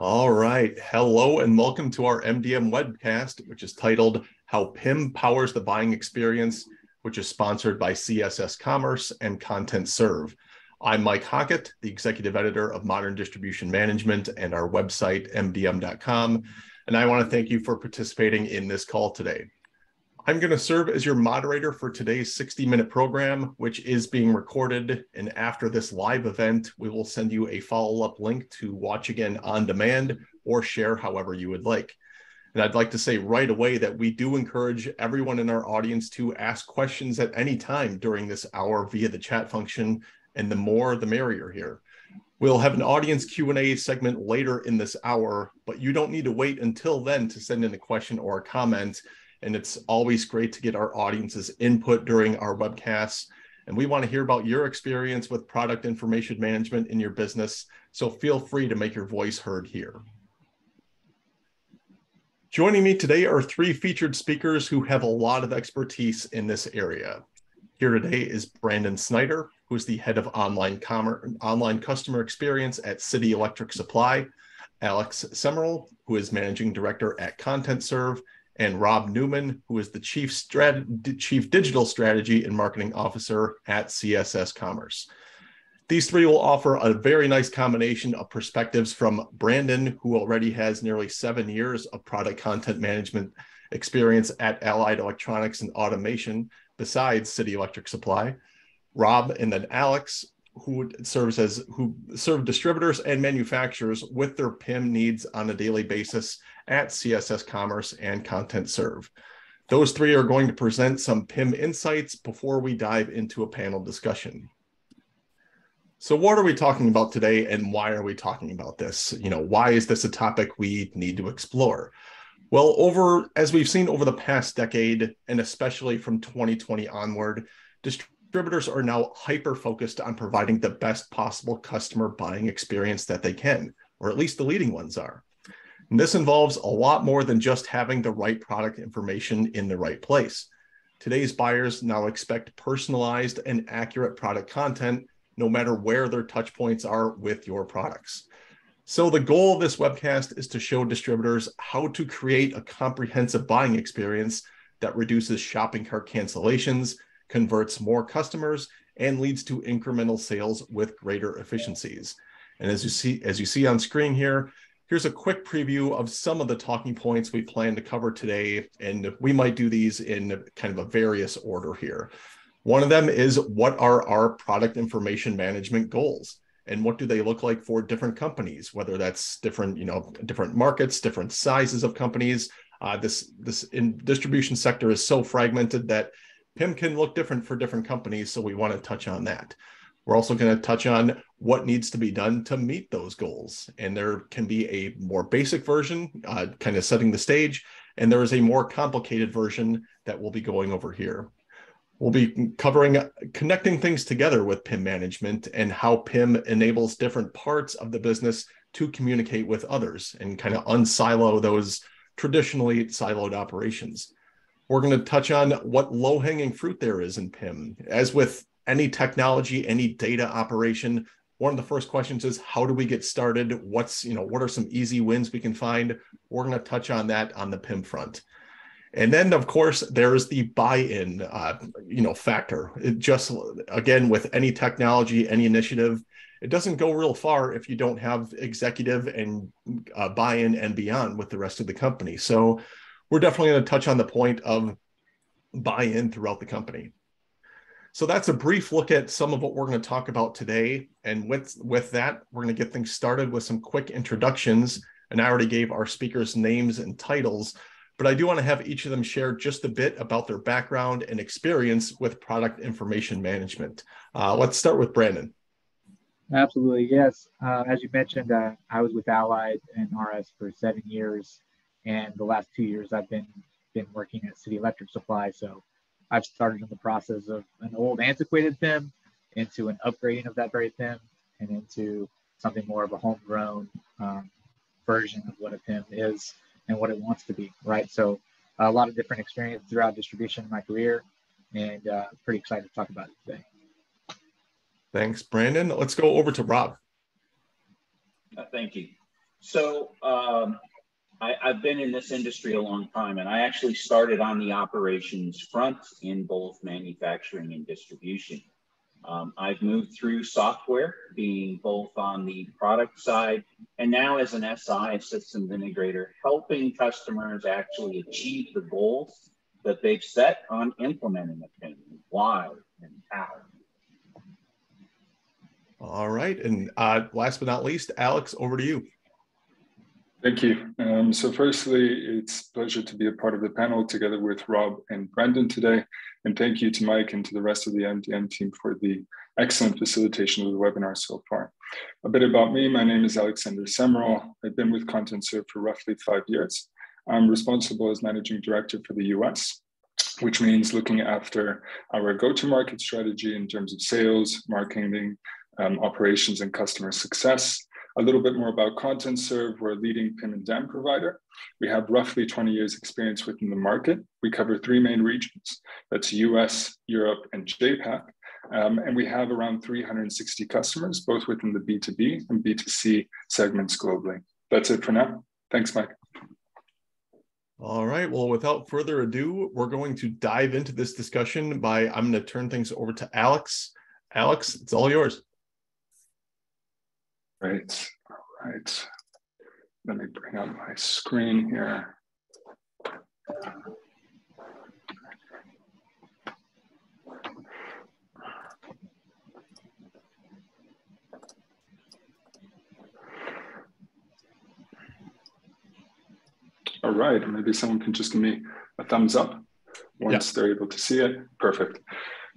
All right. Hello and welcome to our MDM webcast, which is titled How PIM Powers the Buying Experience, which is sponsored by CSS Commerce and Contentserv. I'm Mike Hockett, the executive editor of Modern Distribution Management and our website, mdm.com. And I want to thank you for participating in this call today. I'm going to serve as your moderator for today's 60 minute program, which is being recorded. And after this live event, we will send you a follow up link to watch again on demand or share however you would like. And I'd like to say right away that we do encourage everyone in our audience to ask questions at any time during this hour via the chat function. And the more, the merrier here. We'll have an audience Q&A segment later in this hour, but you don't need to wait until then to send in a question or a comment and it's always great to get our audience's input during our webcasts. And we want to hear about your experience with product information management in your business. So feel free to make your voice heard here. Joining me today are three featured speakers who have a lot of expertise in this area. Here today is Brandon Snyder, who is the head of online, commerce, online customer experience at City Electric Supply, Alex Semerel, who is managing director at Contentserv, and Rob Newman, who is the chief, strat- chief digital strategy and marketing officer at CSS Commerce. These three will offer a very nice combination of perspectives from Brandon, who already has nearly seven years of product content management experience at Allied Electronics and Automation, besides City Electric Supply. Rob and then Alex, who serves as who serve distributors and manufacturers with their PIM needs on a daily basis at CSS Commerce and Contentserv. Those three are going to present some PIM insights before we dive into a panel discussion. So what are we talking about today and why are we talking about this? You know, why is this a topic we need to explore? Well, over as we've seen over the past decade and especially from 2020 onward, distributors are now hyper focused on providing the best possible customer buying experience that they can, or at least the leading ones are. And this involves a lot more than just having the right product information in the right place. Today's buyers now expect personalized and accurate product content no matter where their touch points are with your products. So the goal of this webcast is to show distributors how to create a comprehensive buying experience that reduces shopping cart cancellations, converts more customers, and leads to incremental sales with greater efficiencies. And as you see, as you see on screen here, here's a quick preview of some of the talking points we plan to cover today. And we might do these in kind of a various order here. One of them is what are our product information management goals? And what do they look like for different companies, whether that's different, you know, different markets, different sizes of companies. Uh, this this in distribution sector is so fragmented that PIM can look different for different companies. So we want to touch on that. We're also going to touch on what needs to be done to meet those goals. And there can be a more basic version, uh, kind of setting the stage, and there is a more complicated version that we'll be going over here. We'll be covering connecting things together with PIM management and how PIM enables different parts of the business to communicate with others and kind of unsilo those traditionally siloed operations. We're going to touch on what low hanging fruit there is in PIM. As with any technology, any data operation, one of the first questions is how do we get started? What's, you know, what are some easy wins we can find? We're going to touch on that on the PIM front. And then, of course, there is the buy-in, uh, you know, factor. It just again with any technology, any initiative, it doesn't go real far if you don't have executive and uh, buy-in and beyond with the rest of the company. So, we're definitely going to touch on the point of buy-in throughout the company. So that's a brief look at some of what we're going to talk about today. And with, with that, we're going to get things started with some quick introductions. And I already gave our speakers names and titles, but I do want to have each of them share just a bit about their background and experience with product information management. Uh, let's start with Brandon. Absolutely, yes. Uh, as you mentioned, uh, I was with Allied and RS for seven years, and the last two years I've been been working at City Electric Supply. So I've started in the process of an old antiquated PIM into an upgrading of that very PIM and into something more of a homegrown um, version of what a PIM is and what it wants to be, right? So a lot of different experience throughout distribution in my career and uh, pretty excited to talk about it today. Thanks, Brandon. Let's go over to Rob. Uh, thank you. So um, I, have been in this industry a long time, and I actually started on the operations front in both manufacturing and distribution. Um, I've moved through software, being both on the product side and now as an SI, systems integrator, helping customers actually achieve the goals that they've set on implementing a PIM, why and how. All right. And uh, last but not least, Alex, over to you. Thank you. Um, so firstly, it's a pleasure to be a part of the panel together with Rob and Brandon today. And thank you to Mike and to the rest of the MDM team for the excellent facilitation of the webinar so far. A bit about me, my name is Alexander Semerol. I've been with Contentserv for roughly five years. I'm responsible as managing director for the US, which means looking after our go-to-market strategy in terms of sales, marketing, um, operations, and customer success. A little bit more about Contentserv. We're a leading PIM and DAM provider. We have roughly 20 years experience within the market. We cover three main regions. That's US, Europe, and JPAC. Um, and we have around 360 customers, both within the B2B and B2C segments globally. That's it for now. Thanks, Mike. All right. Well, without further ado, we're going to dive into this discussion by I'm going to turn things over to Alex. Alex, it's all yours. Right. All right. Let me bring up my screen here. All right, maybe someone can just give me a thumbs up once yeah. they're able to see it. Perfect.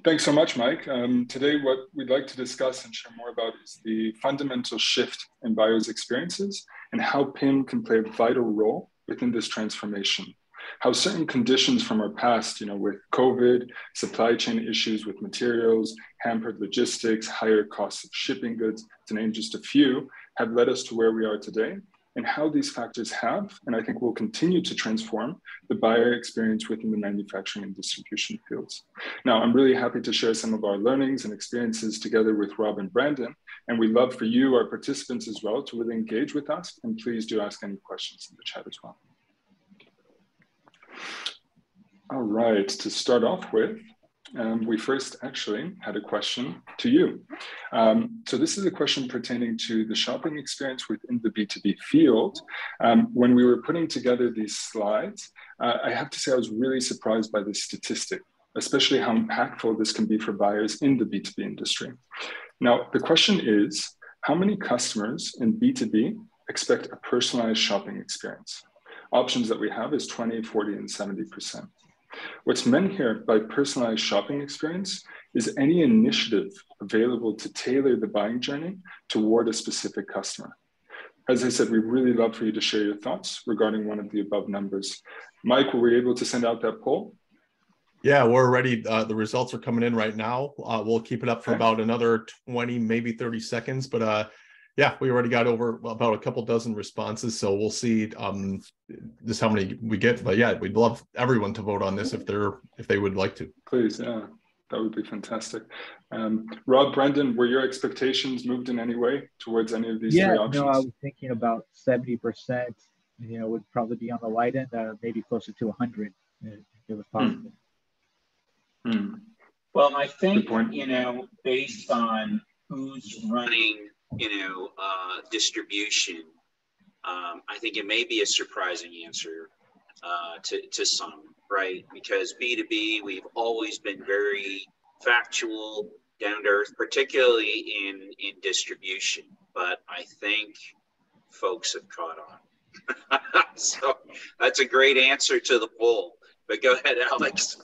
Thanks so much, Mike. Um, today, what we'd like to discuss and share more about is the fundamental shift in buyers' experiences and how PIM can play a vital role within this transformation. How certain conditions from our past, you know, with COVID, supply chain issues with materials, hampered logistics, higher costs of shipping goods, to name just a few, have led us to where we are today and how these factors have, and I think will continue to transform the buyer experience within the manufacturing and distribution fields. Now, I'm really happy to share some of our learnings and experiences together with Rob and Brandon, and we'd love for you, our participants as well, to really engage with us, and please do ask any questions in the chat as well. All right, to start off with, we first actually had a question to you. Um, so this is a question pertaining to the shopping experience within the B2B field. Um, when we were putting together these slides, uh, I have to say I was really surprised by this statistic, especially how impactful this can be for buyers in the B2B industry. Now, the question is, how many customers in B2B expect a personalized shopping experience? Options that we have is 20, 40, and 70%. What's meant here by personalized shopping experience is any initiative available to tailor the buying journey toward a specific customer. As I said, we'd really love for you to share your thoughts regarding one of the above numbers. Mike, were we able to send out that poll? Yeah, we're ready. Uh, the results are coming in right now. Uh, we'll keep it up for okay. about another 20, maybe 30 seconds. But uh, yeah, we already got over about a couple dozen responses, so we'll see um, just how many we get. But yeah, we'd love everyone to vote on this if they're if they would like to. Please, yeah, that would be fantastic. Um, Rob, Brendan, were your expectations moved in any way towards any of these yeah, three options? no, I was thinking about seventy percent. You know, would probably be on the light end, uh, maybe closer to hundred if it was hmm. possible. Hmm. Well, I think you know, based on who's running you know, uh, distribution, um, I think it may be a surprising answer uh, to, to some, right? Because B2B, we've always been very factual, down to earth, particularly in, in distribution. But I think folks have caught on. so that's a great answer to the poll. But go ahead, Alex.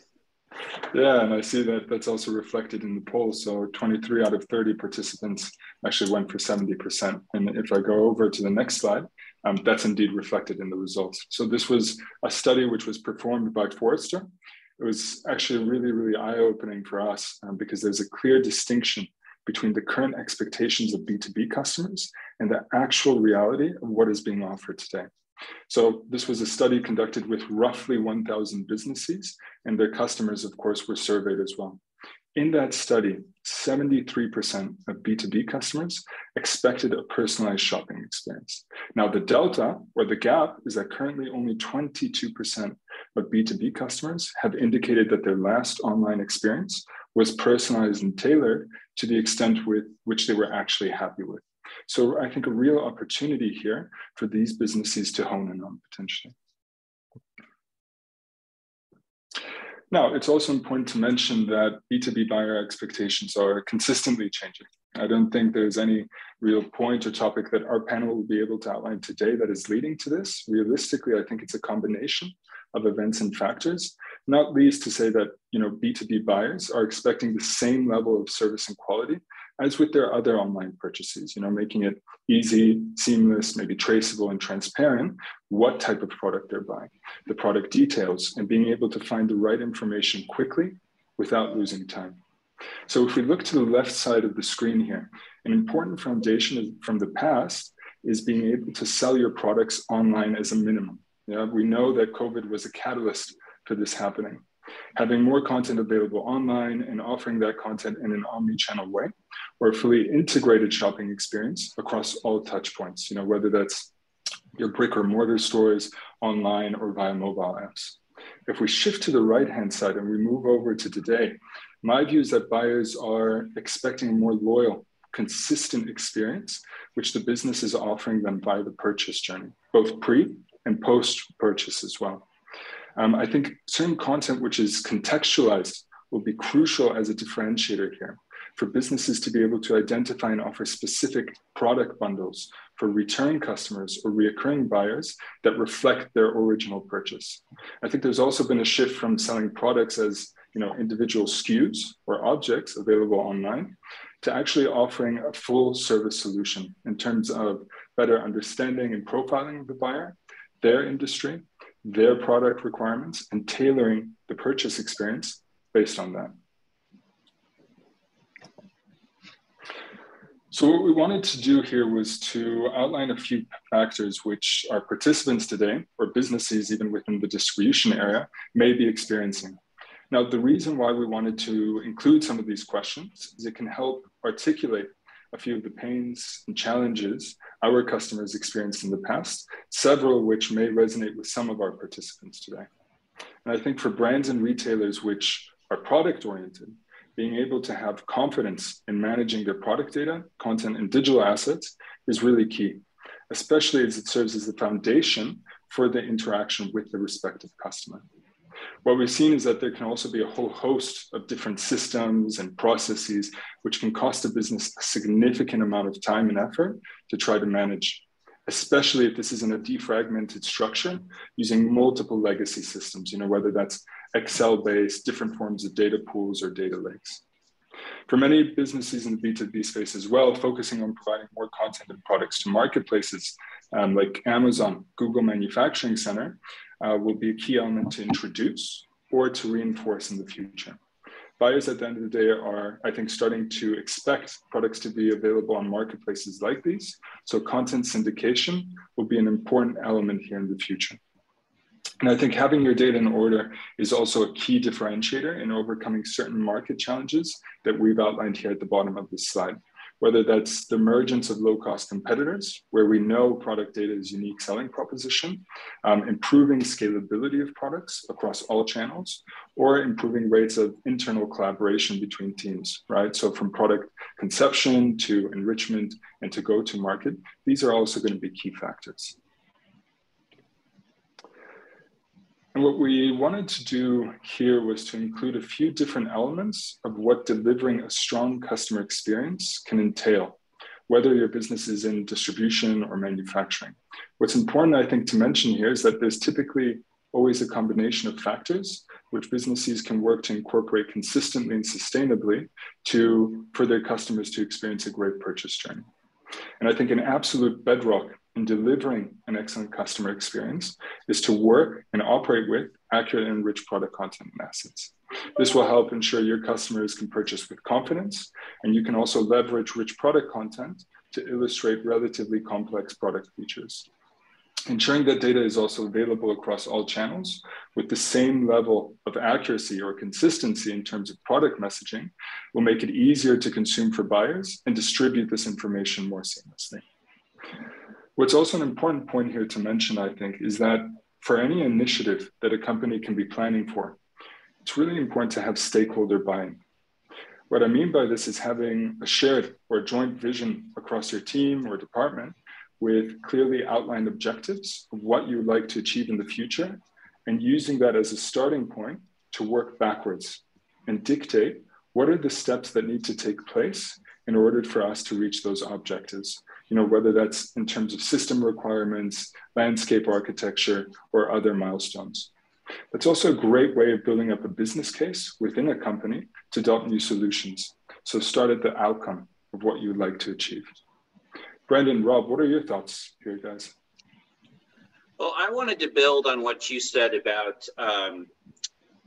Yeah, and I see that that's also reflected in the poll. So 23 out of 30 participants actually went for 70%. And if I go over to the next slide, um, that's indeed reflected in the results. So this was a study which was performed by Forrester. It was actually really, really eye-opening for us um, because there's a clear distinction between the current expectations of B2B customers and the actual reality of what is being offered today. So this was a study conducted with roughly 1,000 businesses and their customers, of course, were surveyed as well. In that study, 73% of B2B customers expected a personalized shopping experience. Now, the delta or the gap is that currently only 22% of B2B customers have indicated that their last online experience was personalized and tailored to the extent with which they were actually happy with. So I think a real opportunity here for these businesses to hone in on potentially. Now, it's also important to mention that B2B buyer expectations are consistently changing. I don't think there's any real point or topic that our panel will be able to outline today that is leading to this. Realistically, I think it's a combination of events and factors, not least to say that you know B2B buyers are expecting the same level of service and quality as with their other online purchases, you know, making it easy, seamless, maybe traceable and transparent what type of product they're buying, the product details, and being able to find the right information quickly without losing time. So if we look to the left side of the screen here, an important foundation from the past is being able to sell your products online as a minimum. Yeah, we know that COVID was a catalyst for this happening having more content available online and offering that content in an omni-channel way or a fully integrated shopping experience across all touch points, you know, whether that's your brick or mortar stores, online or via mobile apps. If we shift to the right-hand side and we move over to today, my view is that buyers are expecting a more loyal, consistent experience, which the business is offering them via the purchase journey, both pre and post purchase as well. Um, I think certain content which is contextualized will be crucial as a differentiator here for businesses to be able to identify and offer specific product bundles for return customers or reoccurring buyers that reflect their original purchase. I think there's also been a shift from selling products as you know, individual SKUs or objects available online to actually offering a full service solution in terms of better understanding and profiling the buyer, their industry, their product requirements and tailoring the purchase experience based on that. So what we wanted to do here was to outline a few factors which our participants today, or businesses even within the distribution area, may be experiencing. Now, the reason why we wanted to include some of these questions is it can help articulate a few of the pains and challenges our customers experienced in the past, several of which may resonate with some of our participants today. And I think for brands and retailers which are product oriented, being able to have confidence in managing their product data, content, and digital assets is really key, especially as it serves as the foundation for the interaction with the respective customer. What we've seen is that there can also be a whole host of different systems and processes which can cost a business a significant amount of time and effort to try to manage, especially if this is in a defragmented structure using multiple legacy systems, you know, whether that's Excel based, different forms of data pools or data lakes. For many businesses in the B2B space as well, focusing on providing more content and products to marketplaces um, like Amazon, Google Manufacturing Center, uh, will be a key element to introduce or to reinforce in the future. Buyers at the end of the day are, I think, starting to expect products to be available on marketplaces like these. So content syndication will be an important element here in the future. And I think having your data in order is also a key differentiator in overcoming certain market challenges that we've outlined here at the bottom of this slide whether that's the emergence of low-cost competitors, where we know product data is unique selling proposition, um, improving scalability of products across all channels, or improving rates of internal collaboration between teams, right? So from product conception to enrichment and to go-to-market, these are also going to be key factors. And what we wanted to do here was to include a few different elements of what delivering a strong customer experience can entail, whether your business is in distribution or manufacturing. What's important, I think, to mention here is that there's typically always a combination of factors which businesses can work to incorporate consistently and sustainably to for their customers to experience a great purchase journey. And I think an absolute bedrock in delivering an excellent customer experience is to work and operate with accurate and rich product content and assets. This will help ensure your customers can purchase with confidence, and you can also leverage rich product content to illustrate relatively complex product features. Ensuring that data is also available across all channels with the same level of accuracy or consistency in terms of product messaging will make it easier to consume for buyers and distribute this information more seamlessly. What's also an important point here to mention, I think, is that for any initiative that a company can be planning for, it's really important to have stakeholder buy-in. What I mean by this is having a shared or joint vision across your team or department with clearly outlined objectives of what you would like to achieve in the future and using that as a starting point to work backwards and dictate what are the steps that need to take place in order for us to reach those objectives you know whether that's in terms of system requirements landscape architecture or other milestones that's also a great way of building up a business case within a company to adopt new solutions so start at the outcome of what you would like to achieve Brandon, Rob, what are your thoughts here, guys? Well, I wanted to build on what you said about, um,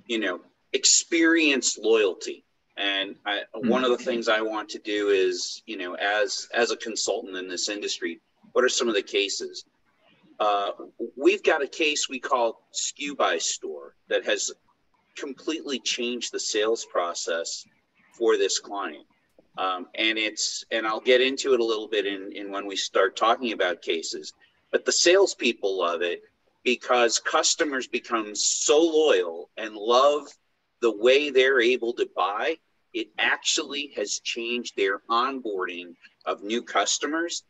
you know, experience loyalty. And I, mm-hmm. one of the things I want to do is, you know, as as a consultant in this industry, what are some of the cases? Uh, we've got a case we call SKU by Store that has completely changed the sales process for this client. Um, and it's and I'll get into it a little bit in, in when we start talking about cases. But the salespeople love it because customers become so loyal and love the way they're able to buy. It actually has changed their onboarding of new customers.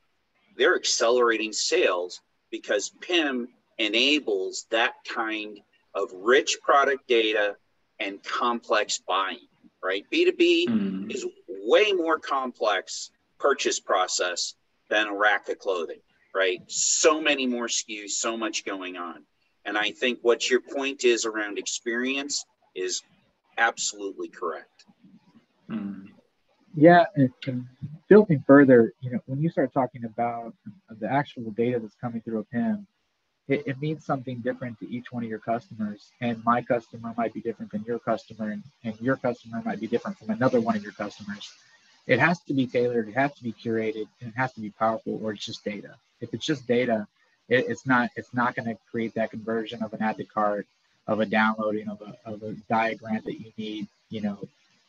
They're accelerating sales because PIM enables that kind of rich product data and complex buying, right? B2B mm. is way more complex purchase process than a rack of clothing, right? So many more SKUs, so much going on. And I think what your point is around experience is absolutely correct. Yeah, and, and, building further, you know, when you start talking about the actual data that's coming through a PIM, it, it, means something different to each one of your customers. And my customer might be different than your customer, and, and your customer might be different from another one of your customers. It has to be tailored, it has to be curated, and it has to be powerful, or it's just data. If it's just data, it, it's not it's not going to create that conversion of an add to cart, of a downloading of a, of a diagram that you need, you know,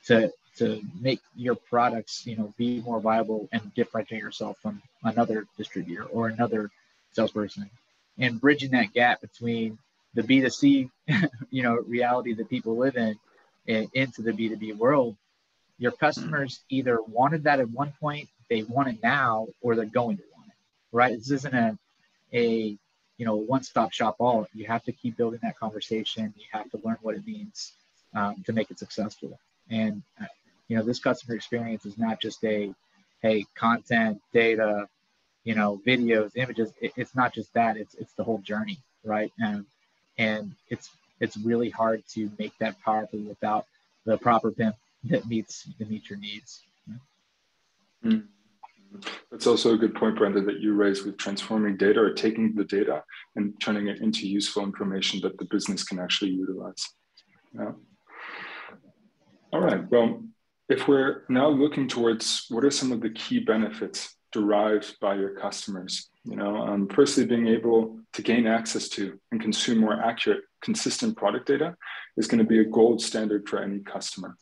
to to make your products, you know, be more viable and differentiate yourself from another distributor or another salesperson and bridging that gap between the B2C, you know, reality that people live in and into the B2B world, your customers either wanted that at one point, they want it now, or they're going to want it, right? This isn't a, a you know, one-stop shop all. You have to keep building that conversation. You have to learn what it means um, to make it successful. And, uh, you know, this customer experience is not just a, hey, content, data, you know, videos, images. It, it's not just that; it's it's the whole journey, right? And and it's it's really hard to make that powerful without the proper PIM that meets that meets your needs. Mm. That's also a good point, Brenda, that you raised with transforming data or taking the data and turning it into useful information that the business can actually utilize. Yeah. All right. Well, if we're now looking towards what are some of the key benefits derived by your customers. You know, um, firstly, being able to gain access to and consume more accurate, consistent product data is going to be a gold standard for any customer.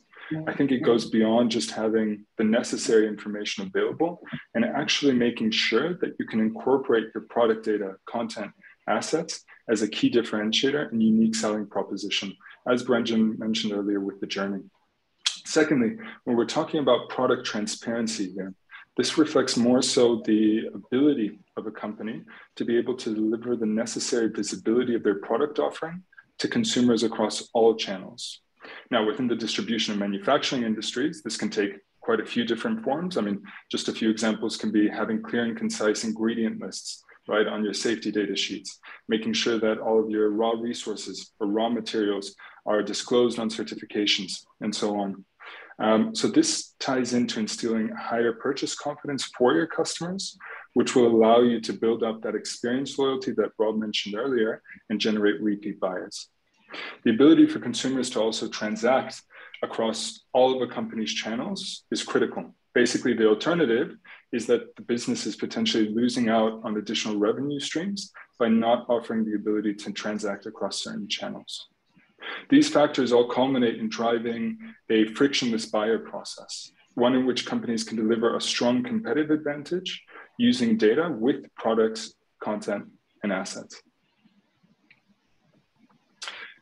I think it goes beyond just having the necessary information available and actually making sure that you can incorporate your product data, content, assets as a key differentiator and unique selling proposition, as Brendan mentioned earlier with the journey. Secondly, when we're talking about product transparency here, this reflects more so the ability of a company to be able to deliver the necessary visibility of their product offering to consumers across all channels. Now, within the distribution and manufacturing industries, this can take quite a few different forms. I mean, just a few examples can be having clear and concise ingredient lists, right, on your safety data sheets, making sure that all of your raw resources or raw materials are disclosed on certifications, and so on. Um, so this ties into instilling higher purchase confidence for your customers, which will allow you to build up that experience loyalty that Rob mentioned earlier and generate repeat buyers. The ability for consumers to also transact across all of a company's channels is critical Basically, the alternative is that the business is potentially losing out on additional revenue streams by not offering the ability to transact across certain channels. These factors all culminate in driving a frictionless buyer process, one in which companies can deliver a strong competitive advantage using data with products, content, and assets.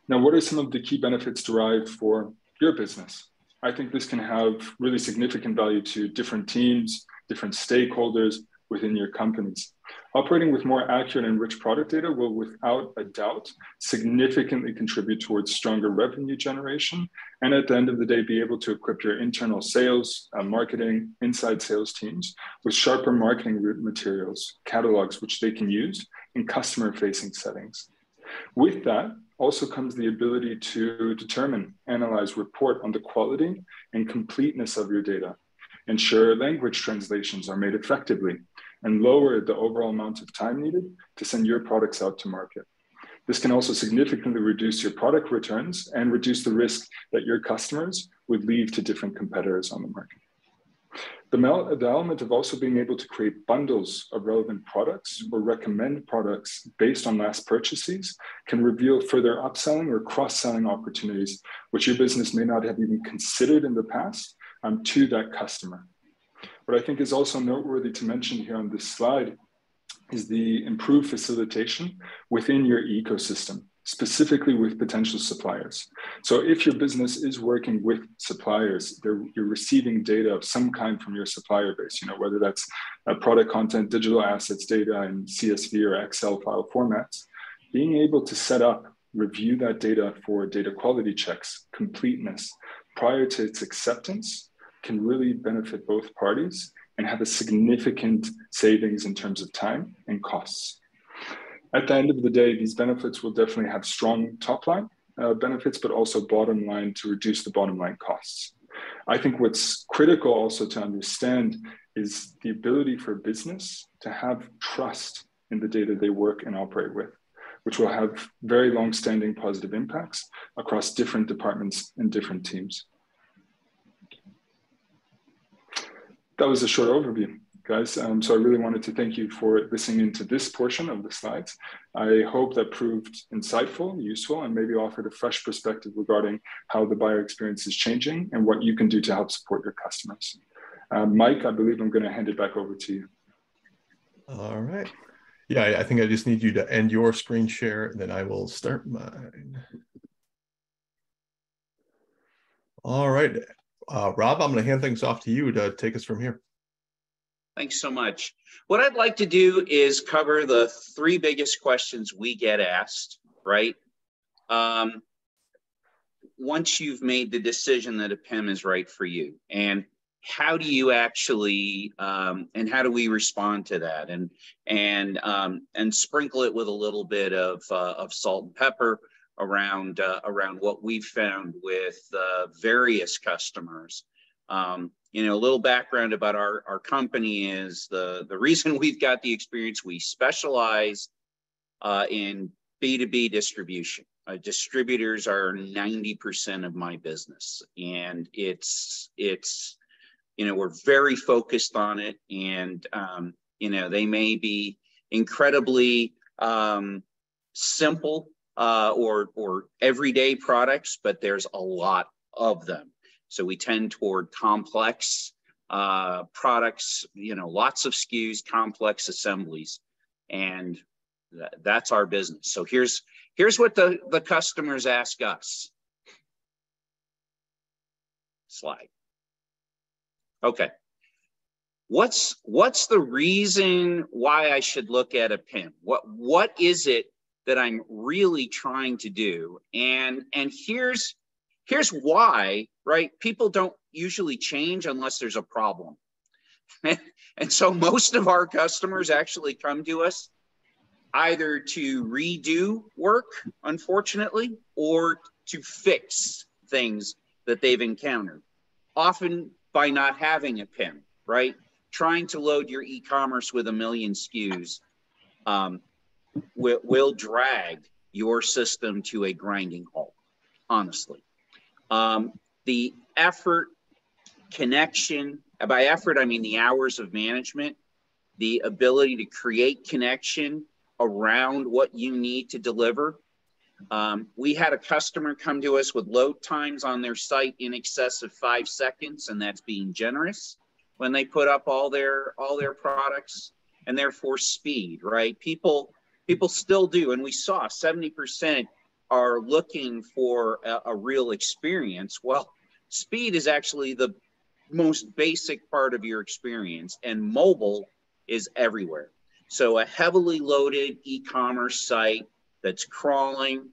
Now, what are some of the key benefits derived for your business? I think this can have really significant value to different teams, different stakeholders within your companies. Operating with more accurate and rich product data will, without a doubt, significantly contribute towards stronger revenue generation, and at the end of the day, be able to equip your internal sales, uh, marketing, inside sales teams with sharper marketing materials, catalogs, which they can use in customer facing settings. With that, also comes the ability to determine, analyze, report on the quality and completeness of your data, ensure language translations are made effectively, and lower the overall amount of time needed to send your products out to market. This can also significantly reduce your product returns and reduce the risk that your customers would leave to different competitors on the market. The, the, element of also being able to create bundles of relevant products or recommend products based on last purchases can reveal further upselling or cross-selling opportunities, which your business may not have even considered in the past um, to that customer. What I think is also noteworthy to mention here on this slide is the improved facilitation within your ecosystem specifically with potential suppliers. So if your business is working with suppliers, you're receiving data of some kind from your supplier base, you know, whether that's product content, digital assets, data in CSV or Excel file formats, being able to set up, review that data for data quality checks, completeness, prior to its acceptance can really benefit both parties and have a significant savings in terms of time and costs at the end of the day, these benefits will definitely have strong top line uh, benefits, but also bottom line to reduce the bottom line costs. I think what's critical also to understand is the ability for business to have trust in the data they work and operate with, which will have very long standing positive impacts across different departments and different teams. That was a short overview guys. Um, so I really wanted to thank you for listening into this portion of the slides. I hope that proved insightful, useful, and maybe offered a fresh perspective regarding how the buyer experience is changing and what you can do to help support your customers. Um, Mike, I believe I'm going to hand it back over to you. All right. Yeah, I think I just need you to end your screen share, and then I will start mine. All right. Uh, Rob, I'm going to hand things off to you to take us from here. Thanks so much. What I'd like to do is cover the three biggest questions we get asked, right? Um, once you've made the decision that a PIM is right for you, and how do you actually, um, and how do we respond to that, and and um, and sprinkle it with a little bit of uh, of salt and pepper around uh, around what we've found with uh, various customers um, you know, a little background about our, our company is the, the reason we've got the experience, we specialize uh, in B2B distribution. Uh, distributors are 90% of my business and it's, it's, you know, we're very focused on it and, um, you know, they may be incredibly um, simple uh, or, or everyday products, but there's a lot of them. So we tend toward complex uh, products, you know, lots of SKUs, complex assemblies, and th that's our business. So here's here's what the, the customers ask us. Slide. Okay. What's what's the reason why I should look at a PIM? What what is it that I'm really trying to do? And and here's here's why right? People don't usually change unless there's a problem. and so most of our customers actually come to us either to redo work, unfortunately, or to fix things that they've encountered, often by not having a PIM, right? Trying to load your e commerce with a million SKUs um, will, will drag your system to a grinding halt, honestly. Um, the effort connection. By effort, I mean the hours of management, the ability to create connection around what you need to deliver. Um, we had a customer come to us with load times on their site in excess of five seconds, and that's being generous when they put up all their all their products, and therefore speed. Right? People people still do, and we saw seventy percent are looking for a, a real experience. Well, speed is actually the most basic part of your experience, and mobile is everywhere. So a heavily loaded e-commerce site that's crawling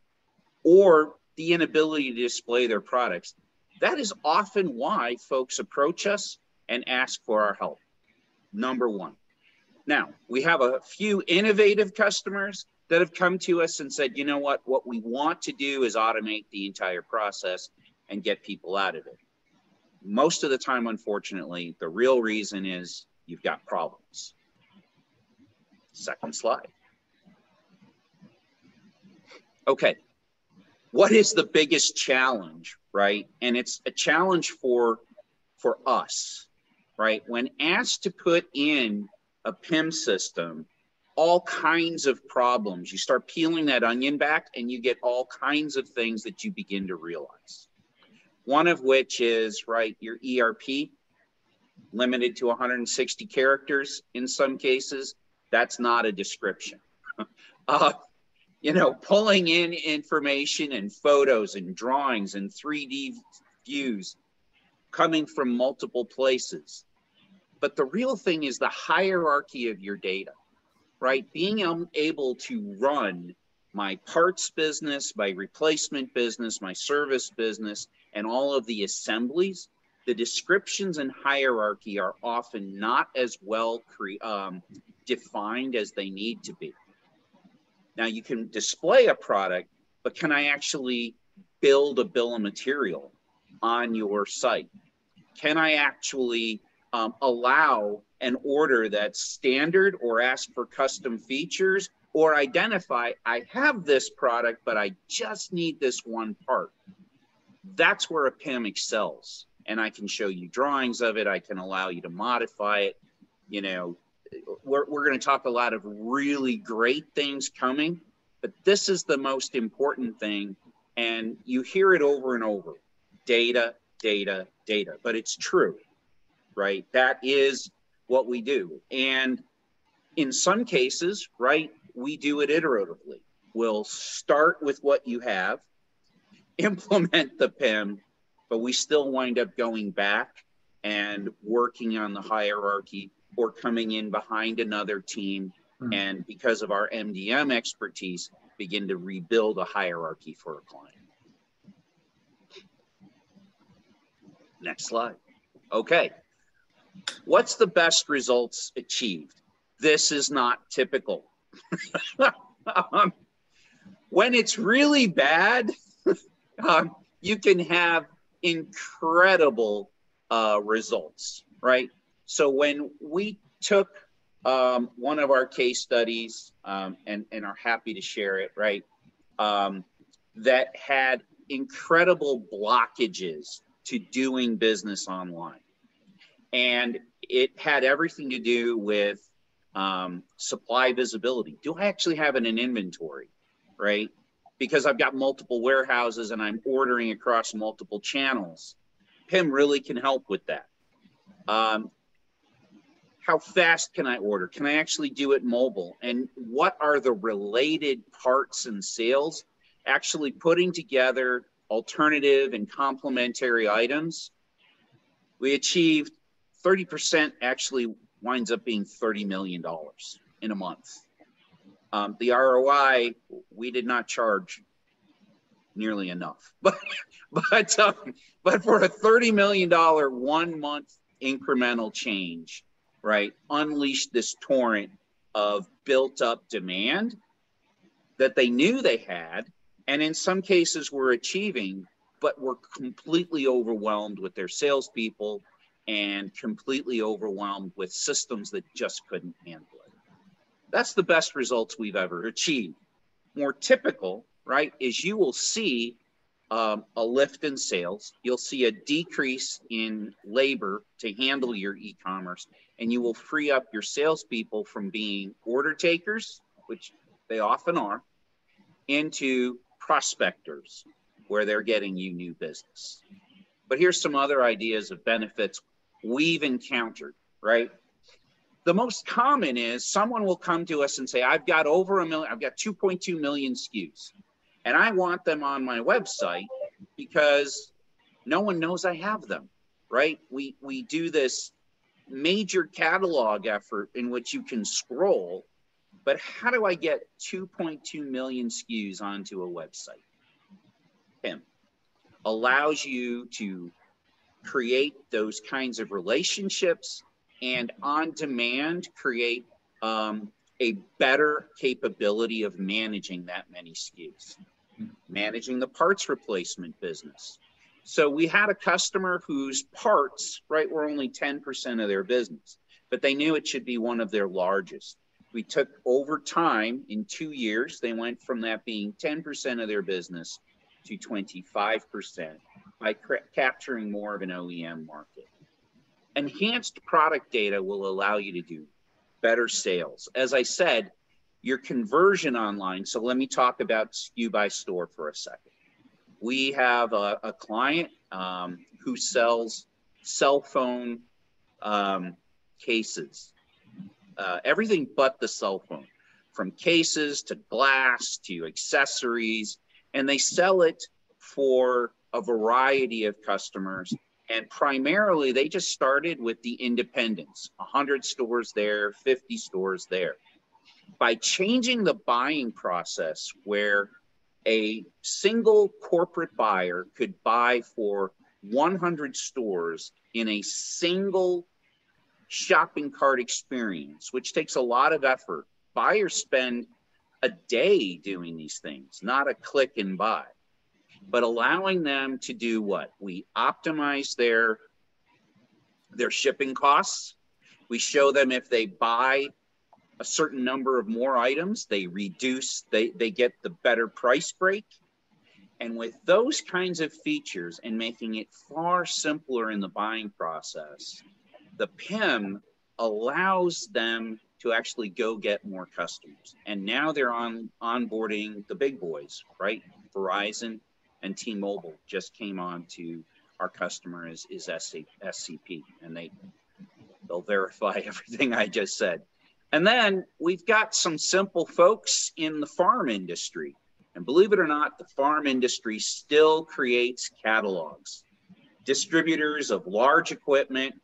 or the inability to display their products. That is often why folks approach us and ask for our help. Number one. Now, we have a few innovative customers that have come to us and said, you know what, what we want to do is automate the entire process and get people out of it. Most of the time, unfortunately, the real reason is you've got problems. Second slide. Okay, what is the biggest challenge, right? And it's a challenge for for us, right? When asked to put in a PIM system, all kinds of problems. You start peeling that onion back and you get all kinds of things that you begin to realize. One of which is, right, your ERP, limited to 160 characters in some cases. That's not a description. uh, you know, pulling in information and photos and drawings and 3D views coming from multiple places. But the real thing is the hierarchy of your data, right? Being able to run my parts business, my replacement business, my service business, and all of the assemblies, the descriptions and hierarchy are often not as well um, defined as they need to be. Now you can display a product, but can I actually build a bill of material on your site? Can I actually um, allow an order that's standard or ask for custom features or identify I have this product, but I just need this one part? That's where a PIM excels. And I can show you drawings of it. I can allow you to modify it. You know, we're, we're going to talk a lot of really great things coming, but this is the most important thing. And you hear it over and over data, data, data, but it's true, right? That is what we do. And in some cases, right, we do it iteratively. We'll start with what you have, implement the PIM, but we still wind up going back and working on the hierarchy or coming in behind another team mm-hmm. and because of our MDM expertise, begin to rebuild a hierarchy for a client. Next slide. Okay. What's the best results achieved? This is not typical. um, when it's really bad, um, you can have incredible uh, results, right? So when we took um, one of our case studies um, and, and are happy to share it, right, um, that had incredible blockages to doing business online. And it had everything to do with um, supply visibility. Do I actually have an, an inventory, right? Because I've got multiple warehouses and I'm ordering across multiple channels. PIM really can help with that. Um, how fast can I order? Can I actually do it mobile? And what are the related parts and sales? Actually putting together alternative and complementary items. We achieved 30% actually winds up being $30 million in a month. Um, the ROI, we did not charge nearly enough, but but um, but for a $30 million one month incremental change, right, unleashed this torrent of built up demand that they knew they had, and in some cases were achieving, but were completely overwhelmed with their salespeople and completely overwhelmed with systems that just couldn't handle it. That's the best results we've ever achieved. More typical, right, is you will see um, a lift in sales. You'll see a decrease in labor to handle your e-commerce, and you will free up your salespeople from being order takers, which they often are, into prospectors, where they're getting you new business. But here's some other ideas of benefits we've encountered, right? The most common is someone will come to us and say, I've got over a million, I've got 2.2 million SKUs, and I want them on my website because no one knows I have them, right? We, we do this major catalog effort in which you can scroll, but how do I get 2.2 million SKUs onto a website? PIM allows you to create those kinds of relationships and on demand create um, a better capability of managing that many SKUs, managing the parts replacement business. So we had a customer whose parts, right, were only 10% of their business, but they knew it should be one of their largest. We took over time in two years, they went from that being 10% of their business to 25% by capturing more of an OEM market. Enhanced product data will allow you to do better sales. As I said, your conversion online. So let me talk about SKU by store for a second. We have a, a client um, who sells cell phone um, cases, uh, everything but the cell phone, from cases to glass to accessories and they sell it for a variety of customers. And primarily, they just started with the independents 100 stores there, 50 stores there. By changing the buying process, where a single corporate buyer could buy for 100 stores in a single shopping cart experience, which takes a lot of effort. Buyers spend a day doing these things, not a click and buy, but allowing them to do what? We optimize their their shipping costs. We show them if they buy a certain number of more items, they reduce, they, they get the better price break. And with those kinds of features and making it far simpler in the buying process, the PIM allows them to actually go get more customers. And now they're on onboarding the big boys, right? Verizon and T-Mobile just came on to our customer is, is SCP and they they'll verify everything I just said. And then we've got some simple folks in the farm industry. And believe it or not, the farm industry still creates catalogs. Distributors of large equipment,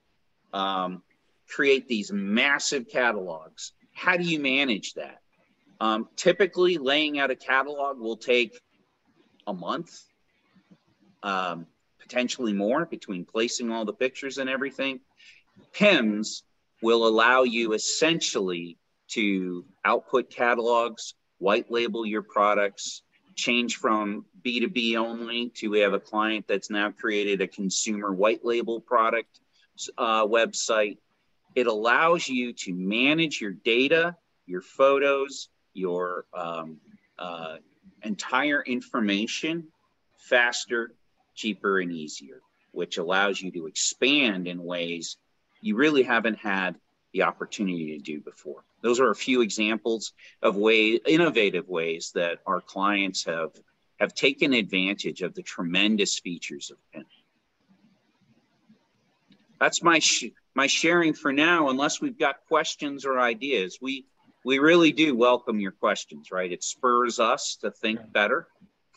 um, create these massive catalogs. How do you manage that? Um, typically, laying out a catalog will take a month, um, potentially more, between placing all the pictures and everything. PIMS will allow you essentially to output catalogs, white label your products, change from B2B only to we have a client that's now created a consumer white label product uh, website it allows you to manage your data, your photos, your um, uh, entire information faster, cheaper, and easier, which allows you to expand in ways you really haven't had the opportunity to do before. Those are a few examples of way innovative ways that our clients have have taken advantage of the tremendous features of PIM. That's my sh- my sharing for now, unless we've got questions or ideas. We we really do welcome your questions, right? It spurs us to think better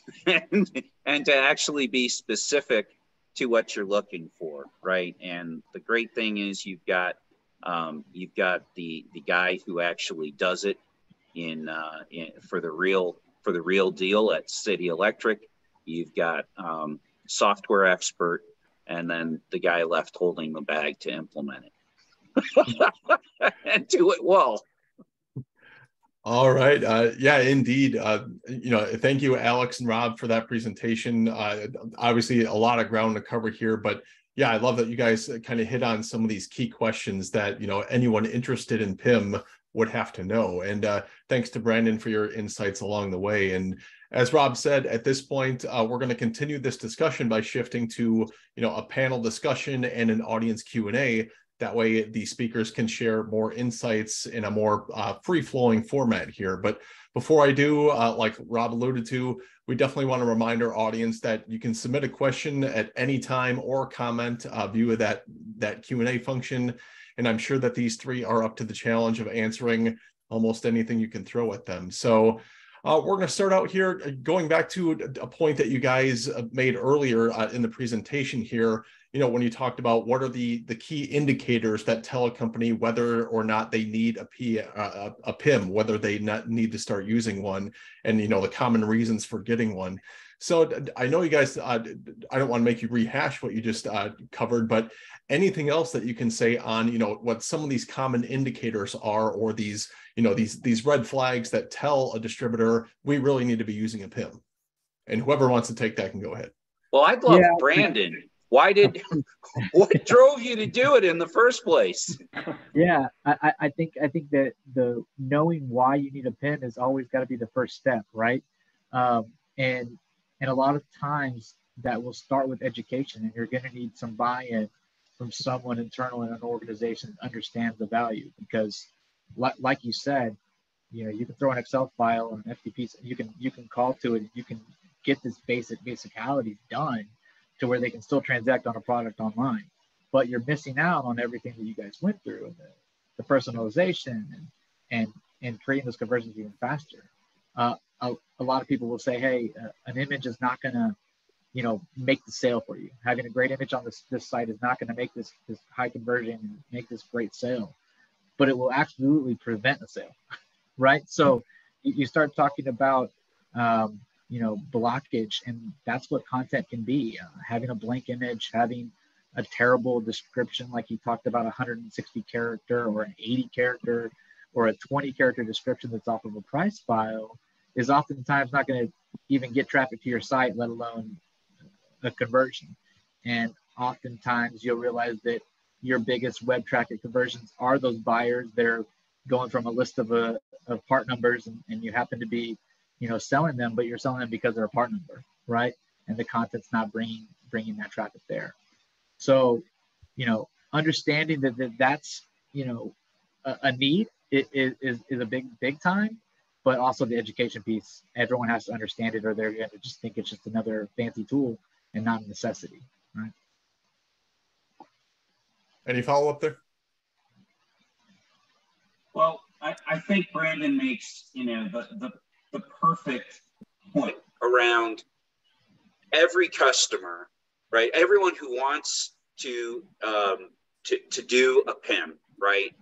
and, and to actually be specific to what you're looking for, right? And the great thing is you've got um, you've got the the guy who actually does it in, uh, in for the real for the real deal at City Electric. You've got um, software expert and then the guy left holding the bag to implement it and do it well. All right. Uh, yeah, indeed. Uh, you know, thank you, Alex and Rob, for that presentation. Uh, obviously, a lot of ground to cover here, but yeah, I love that you guys kind of hit on some of these key questions that you know anyone interested in PIM would have to know. And uh, thanks to Brandon for your insights along the way. And as Rob said, at this point, uh, we're going to continue this discussion by shifting to, you know, a panel discussion and an audience Q and A. That way, the speakers can share more insights in a more uh, free-flowing format here. But before I do, uh, like Rob alluded to, we definitely want to remind our audience that you can submit a question at any time or comment uh, via that that Q and A function. And I'm sure that these three are up to the challenge of answering almost anything you can throw at them. So uh, we're going to start out here uh, going back to a point that you guys uh, made earlier uh, in the presentation here. You know, when you talked about what are the the key indicators that tell a company whether or not they need a, P, uh, a PIM, whether they not need to start using one, and you know the common reasons for getting one. So I know you guys. Uh, I don't want to make you rehash what you just uh, covered, but anything else that you can say on you know what some of these common indicators are, or these you know these these red flags that tell a distributor we really need to be using a PIM. And whoever wants to take that can go ahead. Well, I'd love yeah. Brandon. Why did what drove you to do it in the first place? Yeah, I, I think I think that the knowing why you need a PIM is always got to be the first step, right? Um, and and a lot of times that will start with education, and you're going to need some buy-in from someone internal in an organization that understands the value. Because, like, like you said, you know, you can throw an Excel file or an FTP, you can you can call to it, you can get this basic basicality done to where they can still transact on a product online. But you're missing out on everything that you guys went through and the, the personalization and and and creating those conversions even faster. Uh, a, a lot of people will say, hey, uh, an image is not going to, you know, make the sale for you. Having a great image on this, this site is not going to make this, this high conversion and make this great sale, but it will absolutely prevent a sale, right? So you, start talking about, um, you know, blockage, and that's what content can be. Uh, having a blank image, having a terrible description, like you talked about, 160 character or an 80 character or a 20 character description that's off of a price file is oftentimes not going to even get traffic to your site, let alone a conversion. And oftentimes you'll realize that your biggest web traffic conversions are those buyers that are going from a list of, a, uh, of part numbers and, and you happen to be, you know, selling them, but you're selling them because they're a part number, right? And the content's not bringing bringing that traffic there. So, you know, understanding that, that that's, you know, a, a need is, is, is a big, big time but also the education piece. Everyone has to understand it, or they're going to just think it's just another fancy tool and not a necessity, right? Any follow up there? Well, I, I think Brandon makes you know the, the the perfect point around every customer, right? Everyone who wants to um, to to do a PIM, right?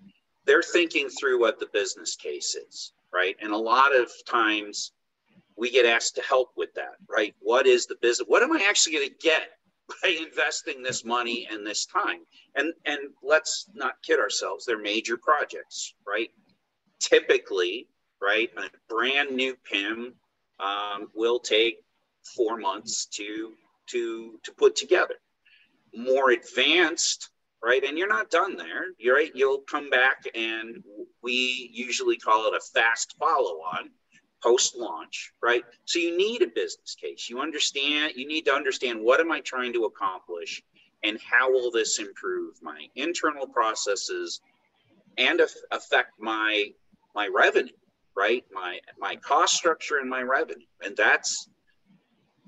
They're thinking through what the business case is right? And a lot of times we get asked to help with that, right? What is the business? What am I actually going to get by investing this money and this time? And and let's not kid ourselves; they're major projects, right? Typically, right, a brand new PIM um, will take four months to to to put together. More advanced right? And you're not done there. You're right. You'll come back, and we usually call it a fast follow-on post launch, right? So you need a business case. You understand. You need to understand what am I trying to accomplish, and how will this improve my internal processes and affect my my revenue, right? My my cost structure and my revenue, and that's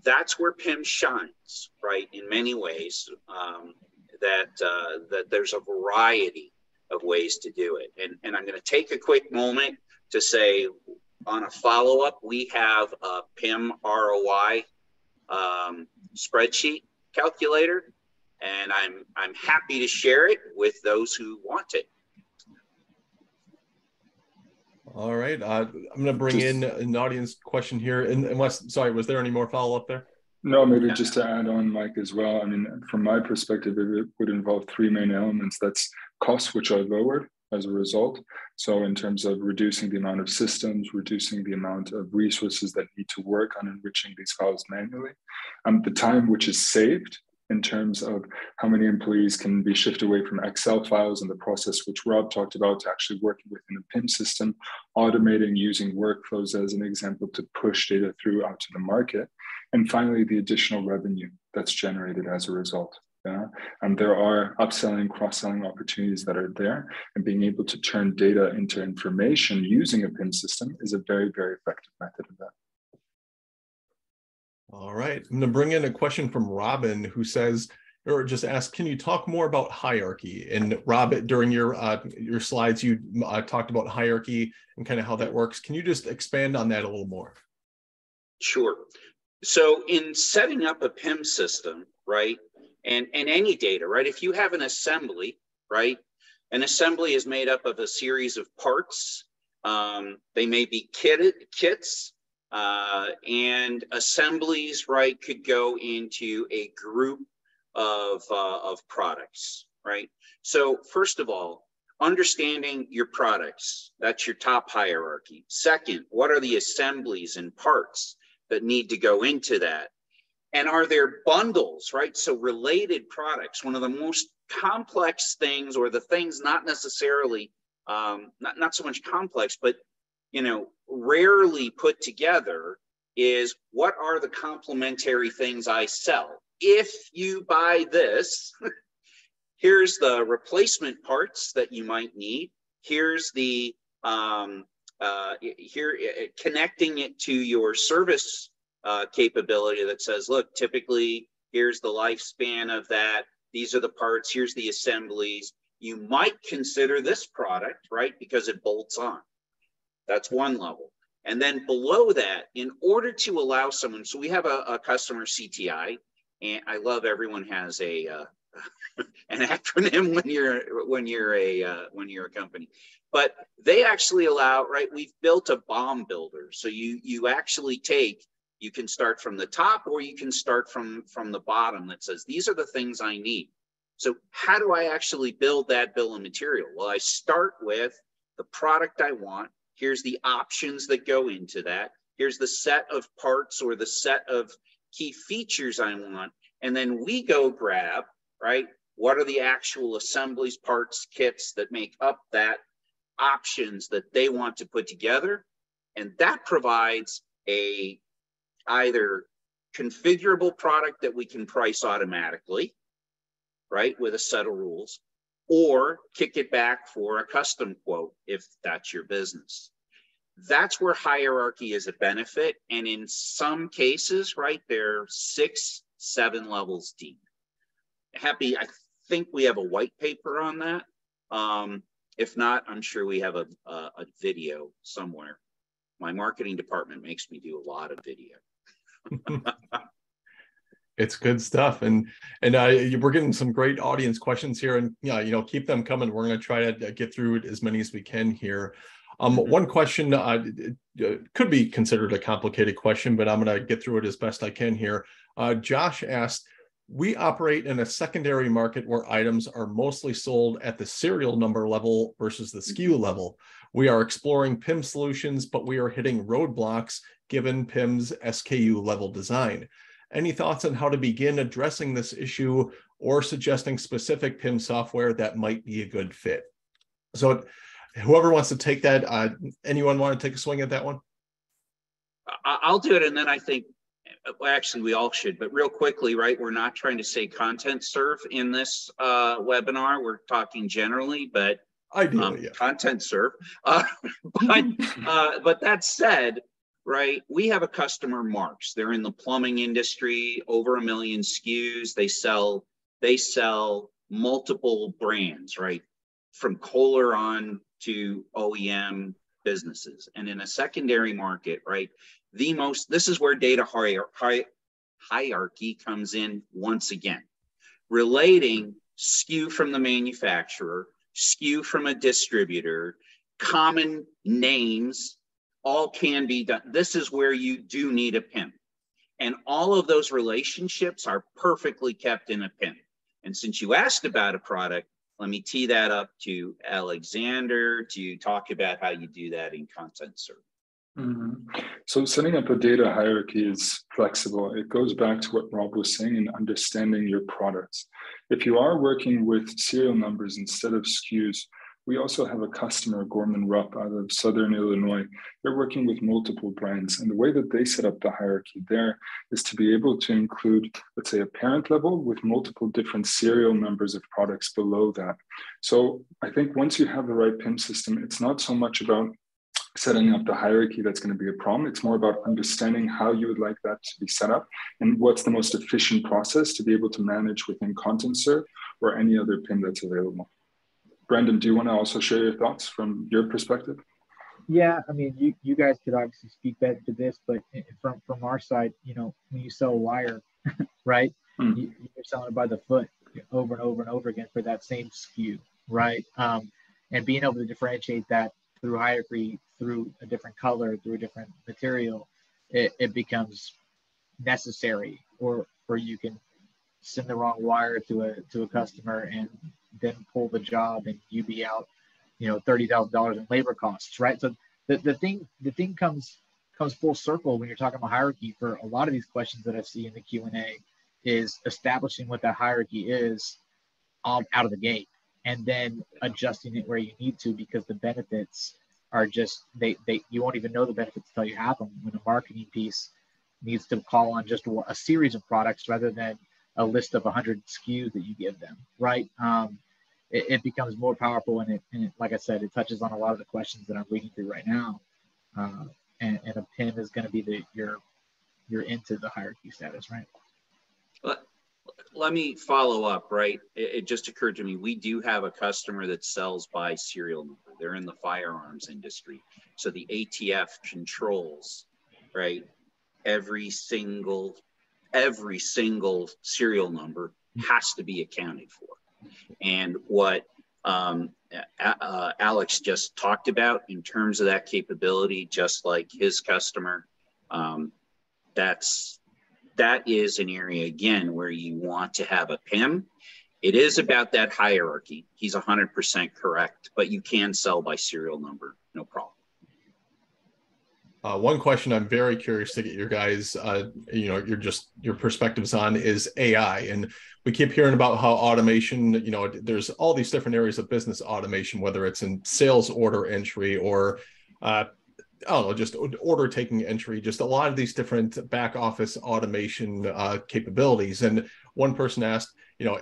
that's where PIM shines, right? In many ways, um, that uh, that there's a variety of ways to do it. And, and I'm going to take a quick moment to say on a follow up, we have a PIM ROI um, spreadsheet calculator, and I'm I'm happy to share it with those who want it. All right, uh, I'm going to bring Just, in an audience question here. And unless, sorry, was there any more follow up there? No, maybe just to add on, Mike, as well. I mean, from my perspective, it would involve three main elements. That's costs, which are lowered as a result. So, in terms of reducing the amount of systems, reducing the amount of resources that need to work on enriching these files manually, um, the time which is saved in terms of how many employees can be shifted away from Excel files and the process which Rob talked about to actually working within a PIM system, automating using workflows as an example to push data through out to the market. And finally, the additional revenue that's generated as a result. Yeah? And there are upselling, cross-selling opportunities that are there, and being able to turn data into information using a PIM system is a very, very effective method of that. All right. I'm going to bring in a question from Robin who says, or just ask, can you talk more about hierarchy? And Rob, during your uh, your slides, you uh, talked about hierarchy and kind of how that works. Can you just expand on that a little more? Sure. So in setting up a PIM system, right, and, and any data, right, if you have an assembly, right, an assembly is made up of a series of parts. Um, they may be kits, uh, and assemblies, right, could go into a group of, uh, of products, right? So first of all, understanding your products, that's your top hierarchy. Second, what are the assemblies and parts that need to go into that? And are there bundles, right? So related products, one of the most complex things or the things not necessarily, um, not, not so much complex, but you know, rarely put together is what are the complementary things I sell? If you buy this, here's the replacement parts that you might need. Here's the um, uh, here uh, connecting it to your service uh, capability that says, look, typically here's the lifespan of that. These are the parts. Here's the assemblies. You might consider this product, right? Because it bolts on. That's one level. And then below that, in order to allow someone, so we have a, a customer CTI, and I love everyone has a uh, an acronym when you're when you're a uh, when you're a company, but they actually allow right. We've built a BOM builder, so you you actually take you can start from the top or you can start from from the bottom that says these are the things I need. So how do I actually build that bill of material? Well, I start with the product I want Here's the options that go into that. Here's the set of parts or the set of key features I want. And then we go grab, right? What are the actual assemblies, parts, kits that make up that options that they want to put together? And that provides a either configurable product that we can price automatically, right, with a set of rules, or kick it back for a custom quote if that's your business. That's where hierarchy is a benefit. And in some cases, right, they're six, seven levels deep. Happy, I think we have a white paper on that. Um, if not, I'm sure we have a, a, a video somewhere. My marketing department makes me do a lot of video. it's good stuff and and uh, we're getting some great audience questions here and yeah you know keep them coming we're going to try to uh, get through as many as we can here um, mm-hmm. one question uh, could be considered a complicated question but i'm going to get through it as best i can here uh, josh asked we operate in a secondary market where items are mostly sold at the serial number level versus the SKU mm-hmm. level. We are exploring PIM solutions, but we are hitting roadblocks given PIM's SKU level design. Any thoughts on how to begin addressing this issue or suggesting specific PIM software that might be a good fit? So whoever wants to take that, uh, anyone want to take a swing at that one? I'll do it. And then I think, well, actually we all should, but real quickly, right? We're not trying to say Contentserv in this uh, webinar. We're talking generally, but Ideally, um, yeah. Contentserv. Uh, but, uh, but that said, right? We have a customer Marks. They're in the plumbing industry, over a million SKUs. They sell they sell multiple brands, right? From Kohler on to OEM businesses. And in a secondary market, right? The most this is where data hier- hi- hierarchy comes in once again. Relating SKU from the manufacturer, SKU from a distributor, common names all can be done. This is where you do need a PIM. And all of those relationships are perfectly kept in a PIM. And since you asked about a product, let me tee that up to Alexander to talk about how you do that in Contentserv. Mm-hmm. So setting up a data hierarchy is flexible. It goes back to what Rob was saying in understanding your products. If you are working with serial numbers instead of SKUs, we also have a customer, Gorman Rupp, out of Southern Illinois. They're working with multiple brands. And the way that they set up the hierarchy there is to be able to include, let's say, a parent level with multiple different serial numbers of products below that. So I think once you have the right PIM system, it's not so much about setting up the hierarchy that's going to be a problem. It's more about understanding how you would like that to be set up and what's the most efficient process to be able to manage within Contentserv or any other PIM that's available. Brandon, do you want to also share your thoughts from your perspective? Yeah, I mean, you, you guys could obviously speak better to this, but from from our side, you know, when you sell wire, right, mm. you, are selling it by the foot over and over and over again for that same SKU, right? Um, and being able to differentiate that through hierarchy, through a different color, through a different material, it, it becomes necessary, or or you can send the wrong wire to a to a customer and then pull the job and you be out, you know, thirty thousand dollars in labor costs, right? So the, the thing the thing comes comes full circle when you're talking about hierarchy for a lot of these questions that I see in the Q and A is establishing what that hierarchy is um, out of the gate and then adjusting it where you need to because the benefits are just they they you won't even know the benefits until you have them when a marketing piece needs to call on just a series of products rather than a list of 100 SKUs that you give them, right? Um, it, it, becomes more powerful, and it, and it, like I said, it touches on a lot of the questions that I'm reading through right now. Uh, and, and, a PIM is going to be the your you're into the hierarchy status, right? Let, let me follow up, right? It, it just occurred to me we do have a customer that sells by serial number. They're in the firearms industry, so the ATF controls, right? Every single every single serial number has to be accounted for. And what um, uh, Alex just talked about in terms of that capability, just like his customer, um, that's that is an area again where you want to have a PIM. It is about that hierarchy. He's 100% correct, but you can sell by serial number, no problem. Uh, one question I'm very curious to get your guys, uh, you know, your just your perspectives on is AI, and we keep hearing about how automation, you know, there's all these different areas of business automation, whether it's in sales order entry or, uh, I don't know, just order taking entry, just a lot of these different back office automation uh, capabilities. And one person asked, you know,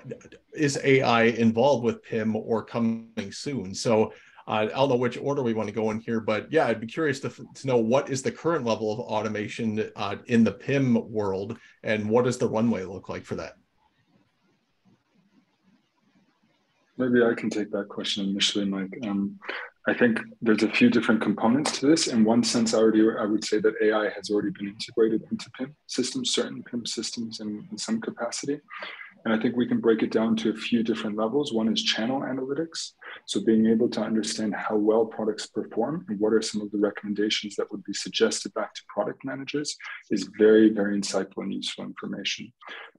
is AI involved with PIM or coming soon? So uh, I don't know which order we want to go in here, but yeah, I'd be curious to, to know what is the current level of automation uh, in the PIM world and what does the runway look like for that? Maybe I can take that question initially, Mike. Um, I think there's a few different components to this. In one sense, I already I would say that AI has already been integrated into PIM systems, certain PIM systems in, in some capacity. And I think we can break it down to a few different levels. One is channel analytics. So being able to understand how well products perform and what are some of the recommendations that would be suggested back to product managers is very, very insightful and useful information.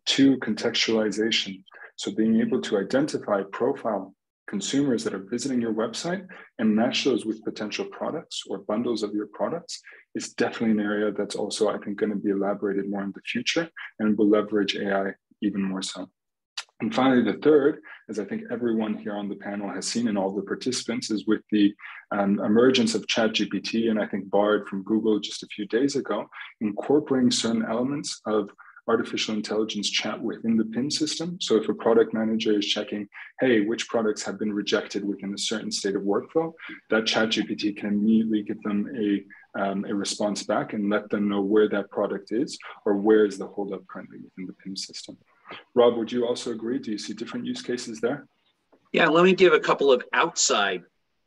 Two, contextualization. So being able to identify, profile consumers that are visiting your website and match those with potential products or bundles of your products is definitely an area that's also, I think, going to be elaborated more in the future and will leverage AI even more so. And finally, the third, as I think everyone here on the panel has seen and all the participants, is with the um, emergence of ChatGPT and I think Bard from Google just a few days ago, incorporating certain elements of artificial intelligence chat within the PIM system. So if a product manager is checking, hey, which products have been rejected within a certain state of workflow, that ChatGPT can immediately give them a, um, a response back and let them know where that product is or where is the holdup currently within the PIM system. Rob, would you also agree? Do you see different use cases there? Yeah, let me give a couple of outside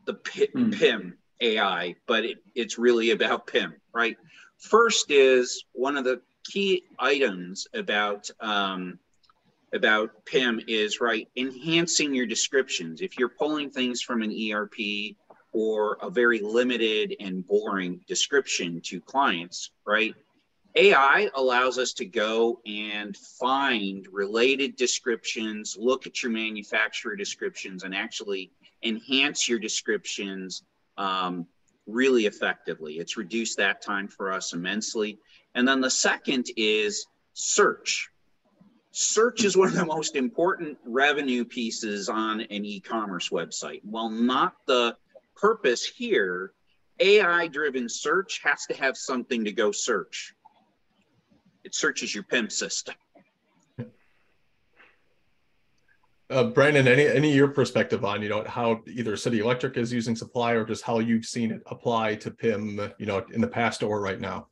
the PIM, mm. PIM AI, but it, it's really about PIM, right? First is one of the key items about um, about PIM is right enhancing your descriptions. If you're pulling things from an ERP or a very limited and boring description to clients, right? AI allows us to go and find related descriptions, look at your manufacturer descriptions, and actually enhance your descriptions um, really effectively. It's reduced that time for us immensely. And then the second is search. Search is one of the most important revenue pieces on an e commerce website. Well, not the purpose here, AI driven search has to have something to go search. It searches your PIM system. Uh, Brandon, any any your perspective on you know how either City Electric is using supply or just how you've seen it apply to PIM, you know, in the past or right now?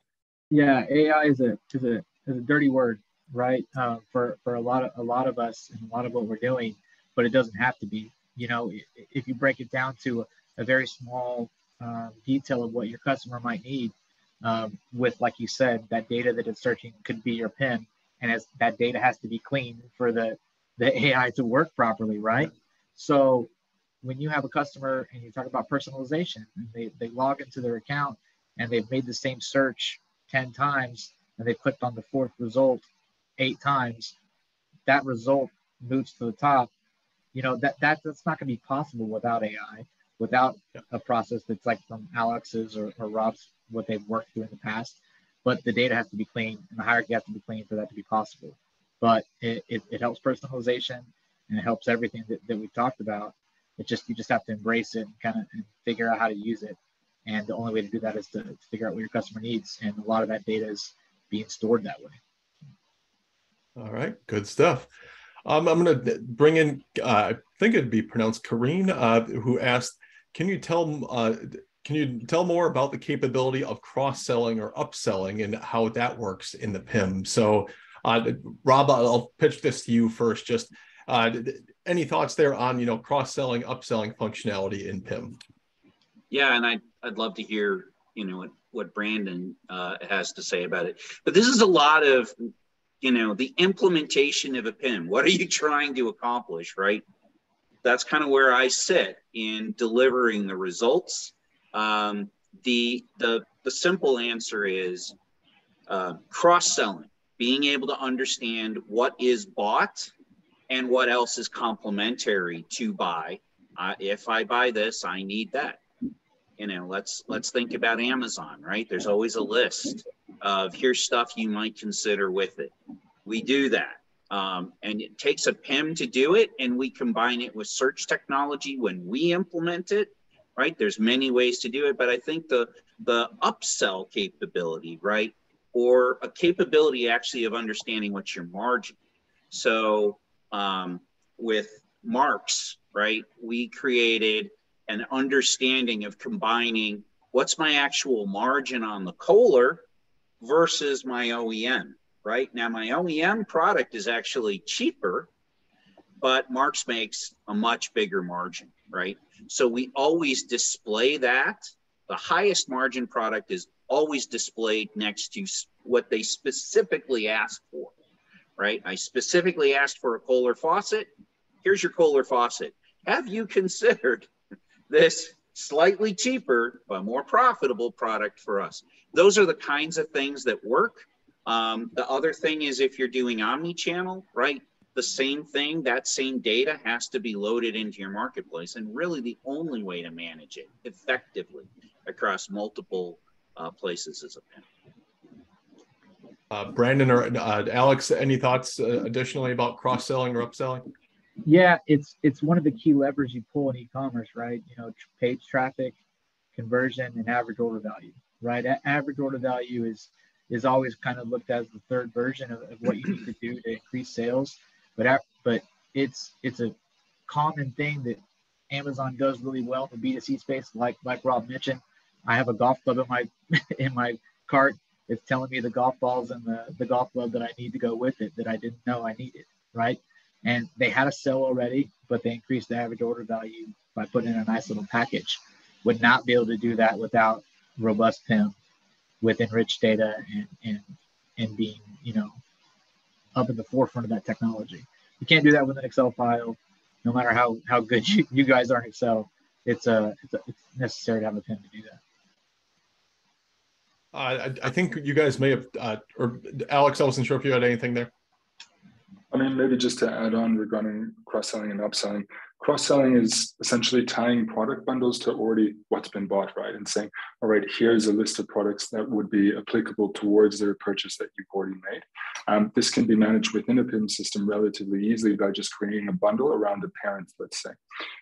Yeah, AI is a is a is a dirty word, right? Uh, for for a lot of a lot of us and a lot of what we're doing, but it doesn't have to be. You know, if you break it down to a, very small um, detail of what your customer might need, um, with like you said, that data that it's searching could be your PIM, and as that data has to be clean for the the AI to work properly, right? So when you have a customer and you talk about personalization, and they, they log into their account and they've made the same search 10 times and they clicked on the fourth result eight times, that result moves to the top. You know, that, that that's not going to be possible without AI, without a process that's like from Alex's or, or Rob's, what they've worked through in the past. But the data has to be clean and the hierarchy has to be clean for that to be possible but it, it, it helps personalization and it helps everything that, that we've talked about. It just you just have to embrace it and kind of figure out how to use it. And the only way to do that is to, to figure out what your customer needs. And a lot of that data is being stored that way. All right, good stuff. Um, I'm going to bring in, uh, I think it'd be pronounced Karine, uh, who asked, "Can you tell uh, can you tell more about the capability of cross-selling or upselling and how that works in the PIM?" So uh, Rob, I'll pitch this to you first. Just uh, any thoughts there on you know cross-selling, upselling functionality in PIM? Yeah, and I'd I'd love to hear you know what what Brandon uh, has to say about it. But this is a lot of you know the implementation of a PIM. What are you trying to accomplish, right? That's kind of where I sit in delivering the results. Um, the the the simple answer is uh, cross-selling being able to understand what is bought and what else is complementary to buy. Uh, if I buy this, I need that. You know, let's let's think about Amazon, right? There's always a list of here's stuff you might consider with it. We do that. Um, and it takes a PIM to do it, and we combine it with search technology when we implement it. Right? There's many ways to do it, but I think the the upsell capability, right, or a capability actually of understanding what's your margin. So um, with Marks, right, we created an understanding of combining what's my actual margin on the Kohler versus my OEM, right? Now, my OEM product is actually cheaper, but Marks makes a much bigger margin, right? So we always display that. The highest margin product is always displayed next to what they specifically asked for, right? I specifically asked for a Kohler faucet. Here's your Kohler faucet. Have you considered this slightly cheaper but more profitable product for us? Those are the kinds of things that work. Um, the other thing is if you're doing omni-channel, right? The same thing, that same data has to be loaded into your marketplace. And really the only way to manage it effectively across multiple uh, places as a. Uh, Brandon or uh, Alex, any thoughts uh, additionally about cross selling or upselling? Yeah, it's it's one of the key levers you pull in e-commerce, right? You know, page traffic, conversion, and average order value, right? Average order value is is always kind of looked as the third version of, of what you need to do to increase sales, but but it's it's a common thing that Amazon does really well in the B2C space, like like Rob mentioned. I have a golf club in my in my cart. It's telling me the golf balls and the, the golf club that I need to go with it that I didn't know I needed, right? And they had a sell already, but they increased the average order value by putting in a nice little package. Would not be able to do that without robust PIM with enriched data and and and being, you know, up in the forefront of that technology. You can't do that with an Excel file, no matter how how good you, you guys are in Excel. It's a, it's a it's necessary to have a PIM to do that. Uh, I, I, think you guys may have, uh, or Alex, I wasn't sure if you had anything there. I mean, maybe just to add on regarding cross-selling and upselling, Cross selling is essentially tying product bundles to already what's been bought, right? And saying, all right, here's a list of products that would be applicable towards their purchase that you've already made. Um, this can be managed within a PIM system relatively easily by just creating a bundle around a parent, let's say.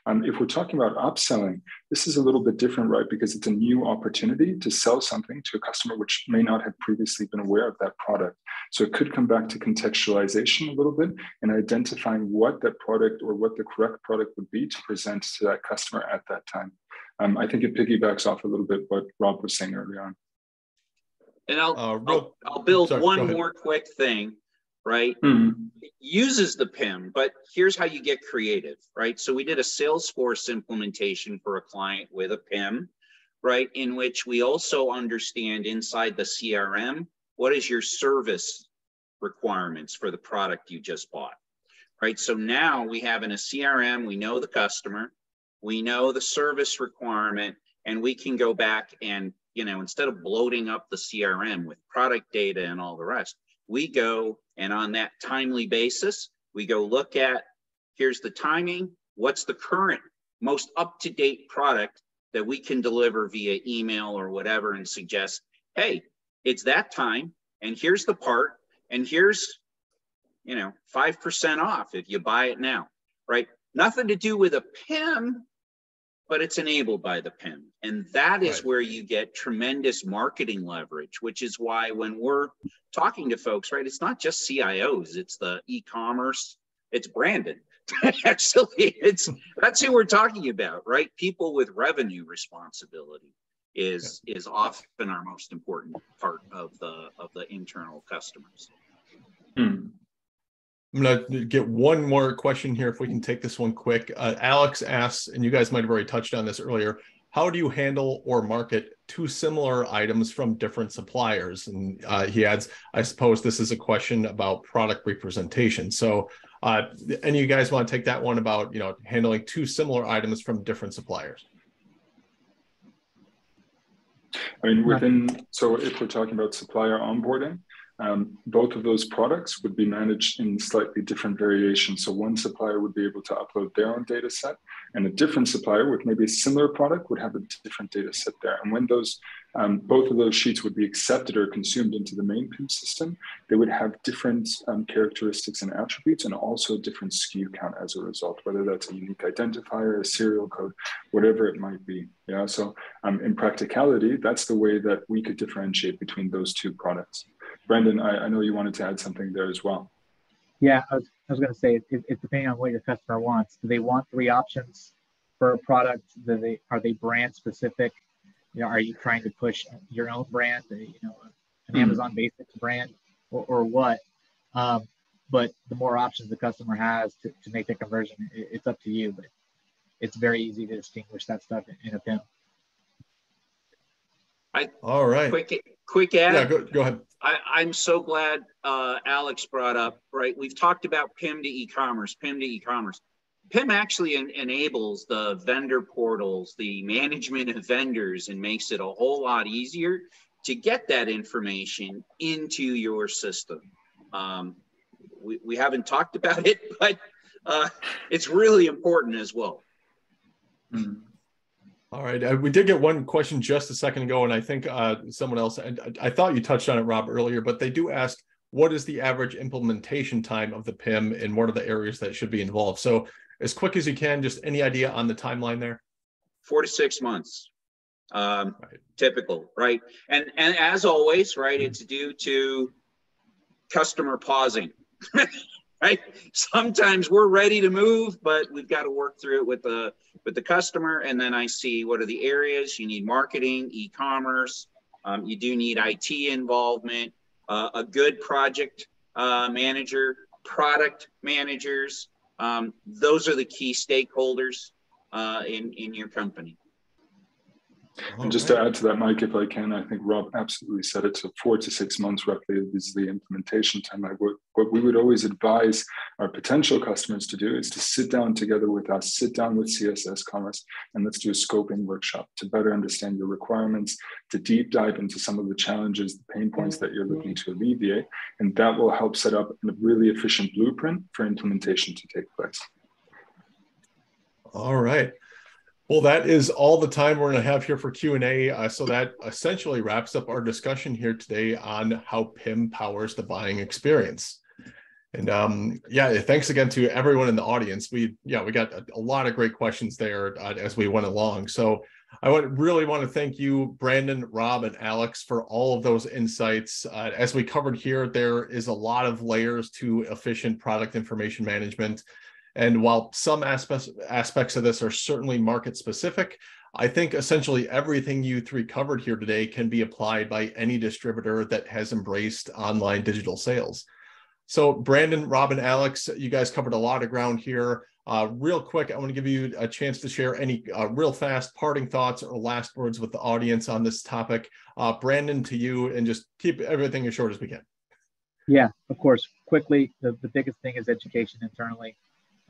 Um, if we're talking about upselling, this is a little bit different, right? Because it's a new opportunity to sell something to a customer which may not have previously been aware of that product. So it could come back to contextualization a little bit and identifying what that product or what the correct product would be to present to that customer at that time. Um, I think it piggybacks off a little bit what Rob was saying earlier on. And I'll, uh, I'll, I'll, build sorry, one more quick thing, right? Mm-hmm. uses the PIM, but here's how you get creative, right? So we did a Salesforce implementation for a client with a PIM, right? In which we also understand inside the CRM, what is your service requirements for the product you just bought, right? So now we have in a CRM, we know the customer, we know the service requirement, and we can go back and, you know, instead of bloating up the CRM with product data and all the rest, we go and on that timely basis, we go look at here's the timing, what's the current most up to date product that we can deliver via email or whatever and suggest, hey, it's that time, and here's the part, and here's, you know, 5% off if you buy it now, right? Nothing to do with a PIM, but it's enabled by the PIM. And that is right. where you get tremendous marketing leverage, which is why when we're talking to folks, right, it's not just CIOs, it's the e-commerce, it's branded. Actually, it's that's who we're talking about, right? People with revenue responsibility is yeah. is often our most important part of the of the internal customers. Hmm. I'm going to get one more question here if we can take this one quick. Uh, Alex asks, and you guys might have already touched on this earlier, how do you handle or market two similar items from different suppliers? And uh, he adds, I suppose this is a question about product representation. So uh, any of you guys want to take that one about, you know, handling two similar items from different suppliers? I mean, within, so if we're talking about supplier onboarding, um, both of those products would be managed in slightly different variations. So one supplier would be able to upload their own data set, and a different supplier with maybe a similar product would have a different data set there. And when those um, both of those sheets would be accepted or consumed into the main PIM system, they would have different um, characteristics and attributes and also different SKU count as a result, whether that's a unique identifier, a serial code, whatever it might be. Yeah, so um, in practicality, that's the way that we could differentiate between those two products. Brendan, I, I know you wanted to add something there as well. Yeah, I was, I was going to say it, it's depending on what your customer wants. Do they want three options for a product? Do they are they brand specific? You know, are you trying to push your own brand? You know, an mm-hmm. Amazon Basics brand or, or what? Um, but the more options the customer has to, to make the conversion, it, it's up to you. But it's very easy to distinguish that stuff in, in a PIM. I, All right. Quick, quick ad. Yeah, go, go ahead. I, am so glad uh, Alex brought up, right? We've talked about PIM to e-commerce, PIM to e-commerce. PIM actually en- enables the vendor portals, the management of vendors, and makes it a whole lot easier to get that information into your system. Um, we, we haven't talked about it, but uh, it's really important as well. Mm-hmm. All right. Uh, we did get one question just a second ago, and I think uh, someone else, and I, I thought you touched on it, Rob, earlier, but they do ask what is the average implementation time of the PIM and what are the areas that should be involved? So, as quick as you can, just any idea on the timeline there? Four to six months, um, right. typical, right? And and as always, right, mm-hmm. it's due to customer pausing. right? Sometimes we're ready to move, but we've got to work through it with the with the customer. And then I see what are the areas you need marketing, e-commerce. Um, you do need IT involvement, uh, a good project uh, manager, product managers. Um, those are the key stakeholders uh, in in your company. And oh, just to add to that, Mike, if I can, I think Rob absolutely said it. So four to six months roughly is the implementation time. I would, what we would always advise our potential customers to do is to sit down together with us, sit down with CSS Commerce, and let's do a scoping workshop to better understand your requirements, to deep dive into some of the challenges, the pain points that you're looking to alleviate. And that will help set up a really efficient blueprint for implementation to take place. All right. Well, that is all the time we're going to have here for Q&A. Uh, so that essentially wraps up our discussion here today on how PIM powers the buying experience. And um, yeah, thanks again to everyone in the audience. We yeah, we got a, a lot of great questions there uh, as we went along. So I really want to thank you, Brandon, Rob, and Alex, for all of those insights. Uh, as we covered here, there is a lot of layers to efficient product information management. And while some aspects aspects of this are certainly market specific, I think essentially everything you three covered here today can be applied by any distributor that has embraced online digital sales. So Brandon, Robin, Alex, you guys covered a lot of ground here. Uh, real quick, I want to give you a chance to share any uh, real fast parting thoughts or last words with the audience on this topic. Uh, Brandon, to you, and just keep everything as short as we can. Yeah, of course. Quickly, the, the biggest thing is education internally.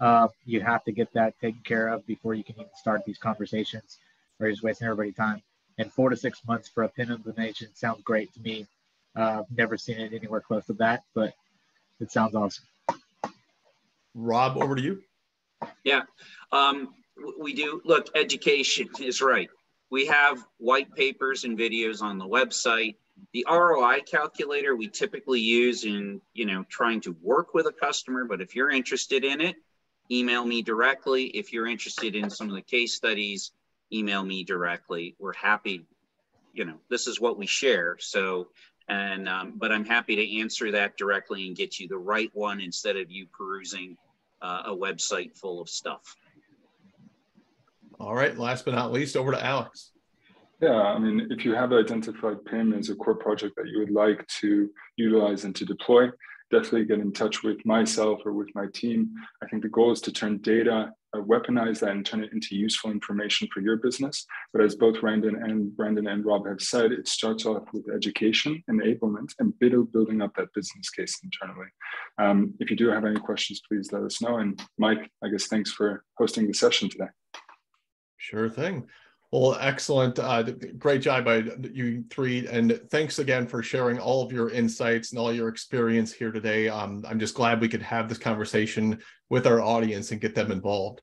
Uh, you have to get that taken care of before you can even start these conversations, or you're just wasting everybody's time. And four to six months for a PIM implementation sounds great to me. Uh, never seen it anywhere close to that, but it sounds awesome. Rob, over to you. Yeah, um, we do. Look, education is right. We have white papers and videos on the website. The ROI calculator we typically use in you know trying to work with a customer. But if you're interested in it, email me directly. If you're interested in some of the case studies, email me directly. We're happy. You know, this is what we share. So and um, but I'm happy to answer that directly and get you the right one instead of you perusing uh, a website full of stuff. All right. Last but not least, over to Alex. Yeah, I mean, if you have identified PIM as a core project that you would like to utilize and to deploy, definitely get in touch with myself or with my team. I think the goal is to turn data, uh, weaponize that and turn it into useful information for your business. But as both Brandon and Brandon and Rob have said, it starts off with education, enablement, and building up that business case internally. Um, if you do have any questions, please let us know. And Mike, I guess thanks for hosting the session today. Sure thing. Well, excellent. Uh, great job by you three. And thanks again for sharing all of your insights and all your experience here today. Um, I'm just glad we could have this conversation with our audience and get them involved.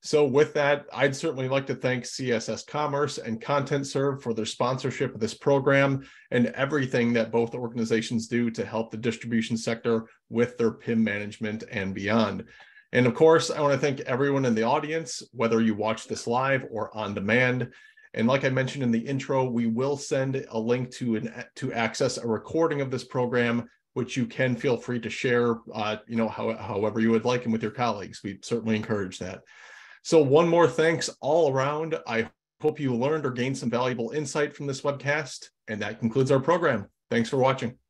So with that, I'd certainly like to thank CSS Commerce and Contentserv for their sponsorship of this program and everything that both organizations do to help the distribution sector with their PIM management and beyond. And of course, I want to thank everyone in the audience, whether you watch this live or on demand. And like I mentioned in the intro, we will send a link to an to access a recording of this program, which you can feel free to share, uh, you know, how, however you would like and with your colleagues. We certainly encourage that. So one more thanks all around. I hope you learned or gained some valuable insight from this webcast. And that concludes our program. Thanks for watching.